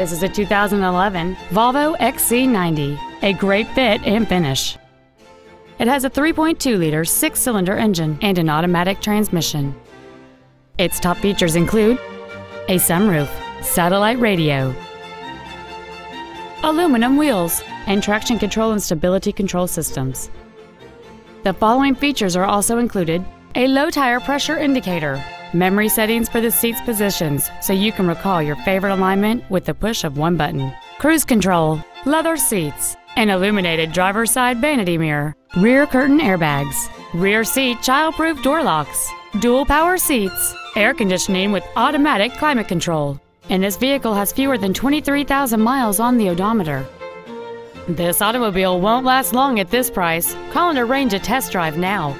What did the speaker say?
This is a 2011 Volvo XC90, a great fit and finish. It has a 3.2-liter six-cylinder engine and an automatic transmission. Its top features include a sunroof, satellite radio, aluminum wheels, and traction control and stability control systems. The following features are also included a low tire pressure indicator, memory settings for the seat's positions so you can recall your favorite alignment with the push of one button, cruise control, leather seats, an illuminated driver's side vanity mirror, rear curtain airbags, rear seat child-proof door locks, dual power seats, air conditioning with automatic climate control, and this vehicle has fewer than 23,000 miles on the odometer. This automobile won't last long at this price. Call and arrange a test drive now.